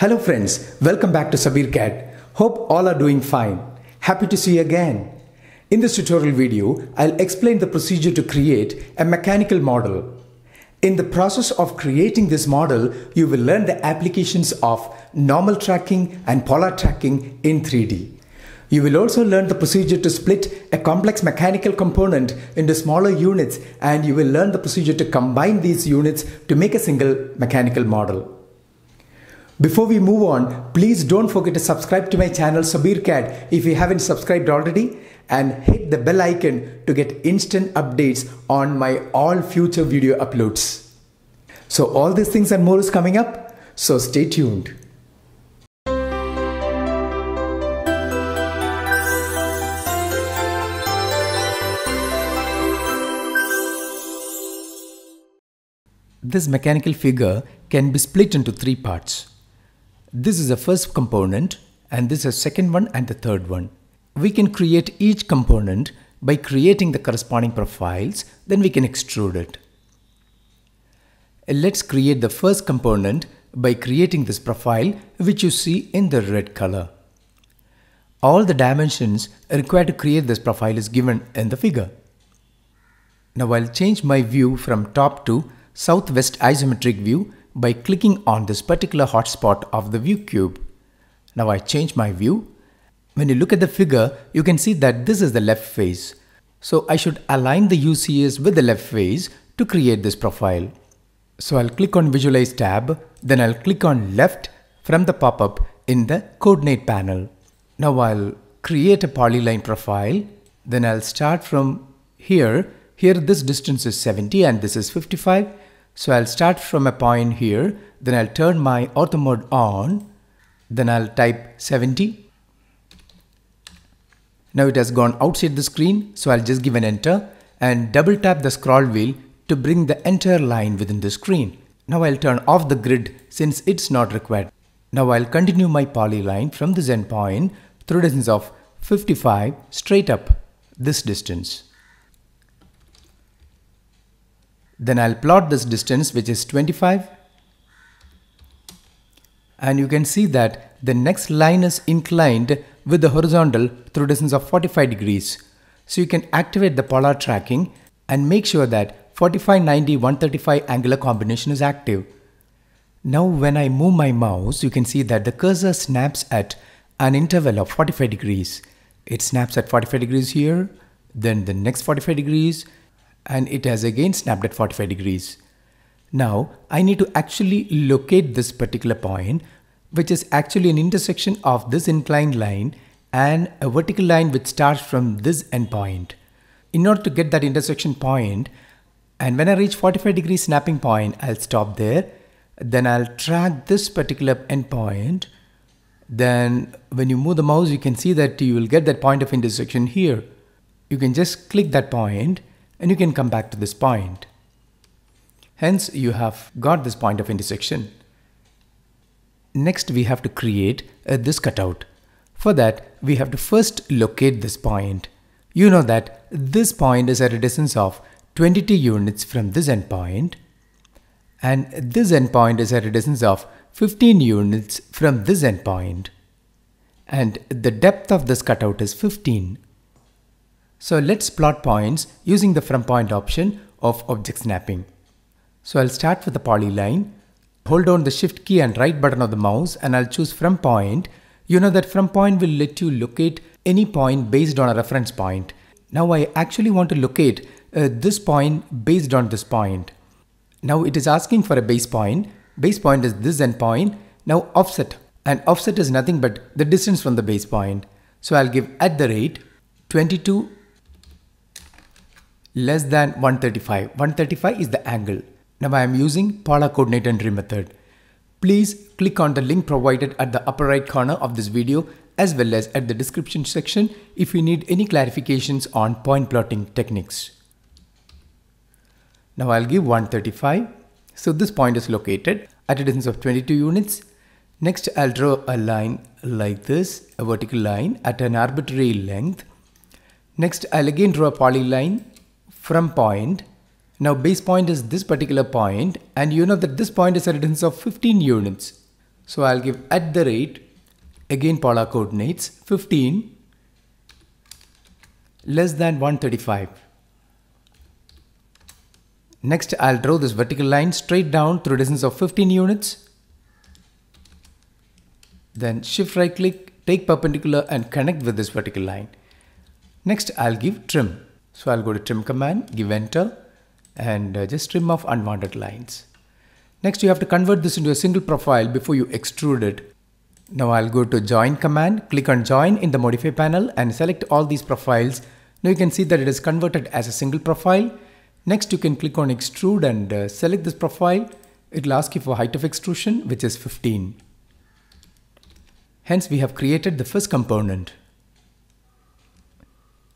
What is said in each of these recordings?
Hello friends, welcome back to Sabeer CAD. Hope all are doing fine. Happy to see you again. In this tutorial video, I'll explain the procedure to create a mechanical model. In the process of creating this model, you will learn the applications of normal tracking and polar tracking in 3D. You will also learn the procedure to split a complex mechanical component into smaller units and you will learn the procedure to combine these units to make a single mechanical model. Before we move on, please don't forget to subscribe to my channel Sabeer CAD if you haven't subscribed already and hit the bell icon to get instant updates on my all future video uploads. So all these things and more is coming up, so stay tuned. This mechanical figure can be split into three parts. This is the first component and this is second one and the third one. We can create each component by creating the corresponding profiles, then we can extrude it. Let's create the first component by creating this profile which you see in the red color. All the dimensions required to create this profile is given in the figure. Now I'll change my view from top to southwest isometric view by clicking on this particular hotspot of the view cube. Now I change my view. When you look at the figure, you can see that this is the left face. So I should align the UCS with the left face to create this profile. So I'll click on visualize tab, then I'll click on left from the pop-up in the coordinate panel. Now I'll create a polyline profile, then I'll start from here. Here this distance is 70 and this is 55 so I'll start from a point here, then I'll turn my ortho mode on, then I'll type 70. Now it has gone outside the screen, so I'll just give an enter and double tap the scroll wheel to bring the entire line within the screen. Now I'll turn off the grid since it's not required. Now I'll continue my polyline from this endpoint through distance of 55 straight up this distance. Then I'll plot this distance which is 25 and you can see that the next line is inclined with the horizontal through distance of 45 degrees. So you can activate the polar tracking and make sure that 45, 90, 135 angular combination is active. Now when I move my mouse, you can see that the cursor snaps at an interval of 45 degrees. It snaps at 45 degrees here, then the next 45 degrees, and it has again snapped at 45 degrees. Now I need to actually locate this particular point which is actually an intersection of this inclined line and a vertical line which starts from this endpoint. In order to get that intersection point and when I reach 45 degree snapping point I'll stop there then I'll track this particular endpoint then when you move the mouse you can see that you will get that point of intersection here. You can just click that point and you can come back to this point. Hence, you have got this point of intersection. Next, we have to create uh, this cutout. For that, we have to first locate this point. You know that this point is at a distance of 22 units from this endpoint and this endpoint is at a distance of 15 units from this endpoint and the depth of this cutout is 15 so let's plot points using the from point option of object snapping. So I'll start with the polyline, hold down the shift key and right button of the mouse and I'll choose from point. You know that from point will let you locate any point based on a reference point. Now I actually want to locate uh, this point based on this point. Now it is asking for a base point. Base point is this endpoint. Now offset and offset is nothing but the distance from the base point. So I'll give at the rate 22 less than 135. 135 is the angle. Now I am using polar coordinate entry method. Please click on the link provided at the upper right corner of this video as well as at the description section if you need any clarifications on point plotting techniques. Now I'll give 135. So this point is located at a distance of 22 units. Next I'll draw a line like this, a vertical line at an arbitrary length. Next I'll again draw a polyline from point. Now base point is this particular point and you know that this point is at a distance of 15 units. So I'll give at the rate, again polar coordinates, 15 less than 135. Next, I'll draw this vertical line straight down through a distance of 15 units. Then shift right click, take perpendicular and connect with this vertical line. Next, I'll give trim. So I'll go to trim command, give enter and uh, just trim off unwanted lines. Next, you have to convert this into a single profile before you extrude it. Now I'll go to join command, click on join in the modify panel and select all these profiles. Now you can see that it is converted as a single profile. Next, you can click on extrude and uh, select this profile. It will ask you for height of extrusion, which is 15. Hence, we have created the first component.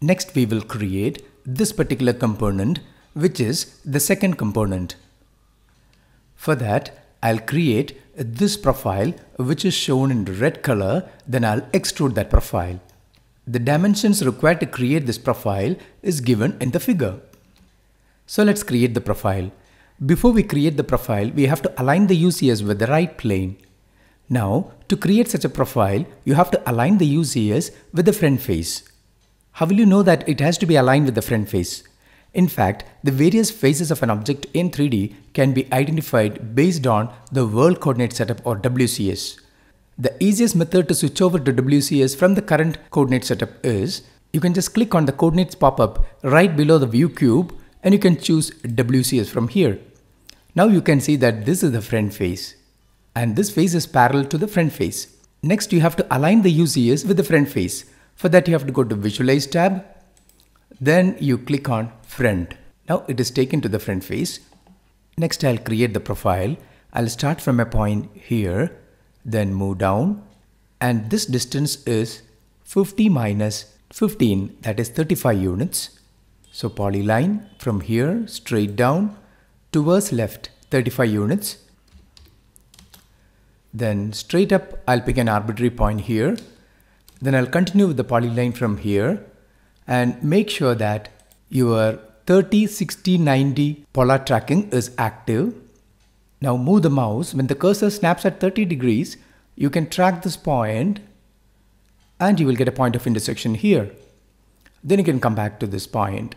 Next, we will create this particular component, which is the second component. For that, I'll create this profile, which is shown in red color, then I'll extrude that profile. The dimensions required to create this profile is given in the figure. So let's create the profile. Before we create the profile, we have to align the UCS with the right plane. Now, to create such a profile, you have to align the UCS with the front face. How will you know that it has to be aligned with the front face? In fact, the various faces of an object in 3D can be identified based on the World Coordinate Setup or WCS. The easiest method to switch over to WCS from the current coordinate setup is you can just click on the coordinates pop-up right below the view cube and you can choose WCS from here. Now you can see that this is the front face and this face is parallel to the front face. Next you have to align the UCS with the front face. For that you have to go to visualize tab then you click on front. Now it is taken to the front face. Next I'll create the profile. I'll start from a point here then move down and this distance is 50 minus 15 that is 35 units. So polyline from here straight down towards left 35 units. Then straight up I'll pick an arbitrary point here. Then I'll continue with the polyline from here and make sure that your 30, 60, 90 polar tracking is active. Now move the mouse. When the cursor snaps at 30 degrees, you can track this point and you will get a point of intersection here. Then you can come back to this point.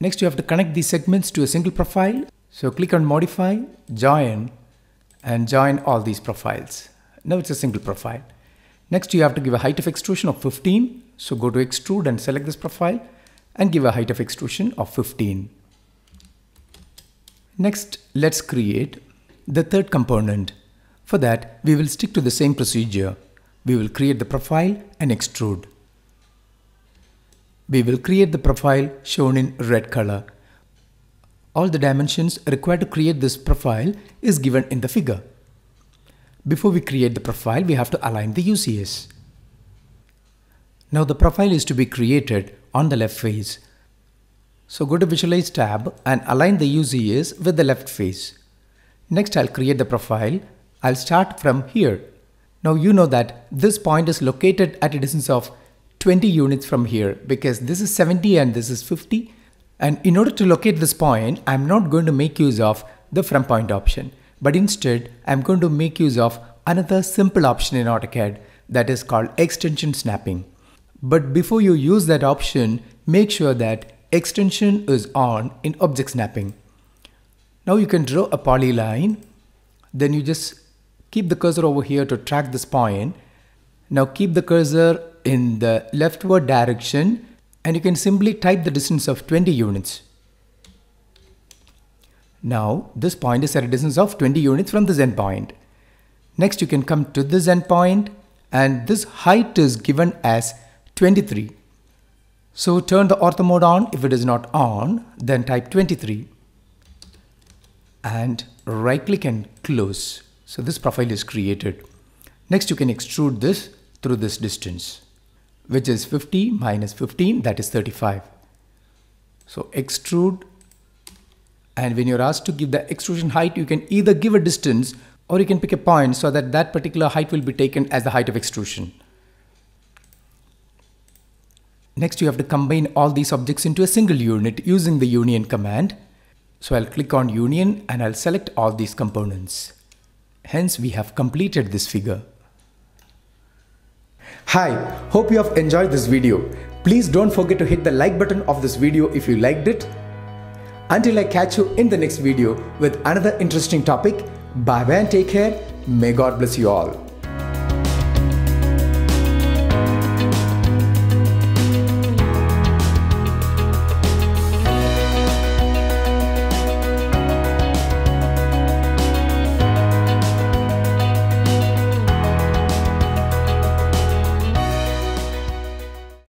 Next, you have to connect these segments to a single profile. So click on modify, join and join all these profiles. Now it's a single profile. Next, you have to give a height of extrusion of 15. So go to extrude and select this profile and give a height of extrusion of 15. Next, let's create the third component. For that, we will stick to the same procedure. We will create the profile and extrude. We will create the profile shown in red color. All the dimensions required to create this profile is given in the figure. Before we create the profile, we have to align the UCS. Now the profile is to be created on the left face. So go to Visualize tab and align the UCS with the left face. Next I'll create the profile. I'll start from here. Now you know that this point is located at a distance of 20 units from here because this is 70 and this is 50. And in order to locate this point, I'm not going to make use of the from point option but instead I'm going to make use of another simple option in AutoCAD that is called extension snapping. But before you use that option, make sure that extension is on in object snapping. Now you can draw a polyline, then you just keep the cursor over here to track this point. Now keep the cursor in the leftward direction and you can simply type the distance of 20 units. Now this point is at a distance of 20 units from this endpoint. Next you can come to this endpoint and this height is given as 23. So turn the ortho mode on. If it is not on, then type 23 and right click and close. So this profile is created. Next you can extrude this through this distance which is 50 minus 15 that is 35. So extrude and when you're asked to give the extrusion height, you can either give a distance or you can pick a point so that that particular height will be taken as the height of extrusion. Next, you have to combine all these objects into a single unit using the union command. So I'll click on union and I'll select all these components. Hence, we have completed this figure. Hi, hope you have enjoyed this video. Please don't forget to hit the like button of this video if you liked it. Until I catch you in the next video with another interesting topic, bye bye and take care. May God bless you all.